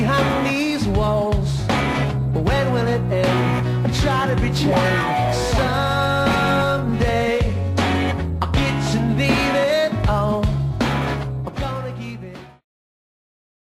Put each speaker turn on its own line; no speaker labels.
behind these walls. When will it end? I try to be changed.